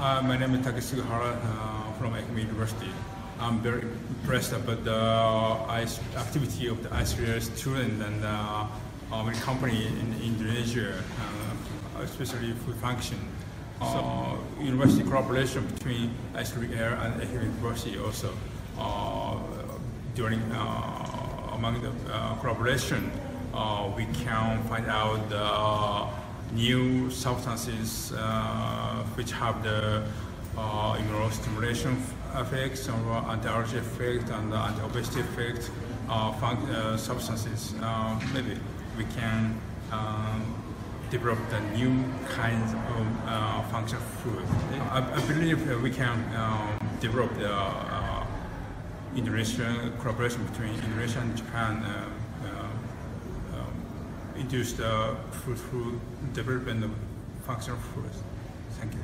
Uh, my name is Takuya Sugahara uh, from Ehime University. I'm very impressed about the ice activity of the i3L student and uh, our company in Indonesia, uh, especially food function. Uh, university collaboration between i3L and Ehime University also uh, during uh, among the uh, collaboration uh, we can find out the new substances uh, which have the uh, immunostimulation effects or anti-allergy effect and anti-obesity effect uh, uh, substances. Uh, maybe we can um, develop the new kinds of uh, functional food. I, I believe we can um, develop the uh, Indonesian collaboration between Indonesia and Japan. Uh, uh, induce the fruitful development of functional foods. Thank you.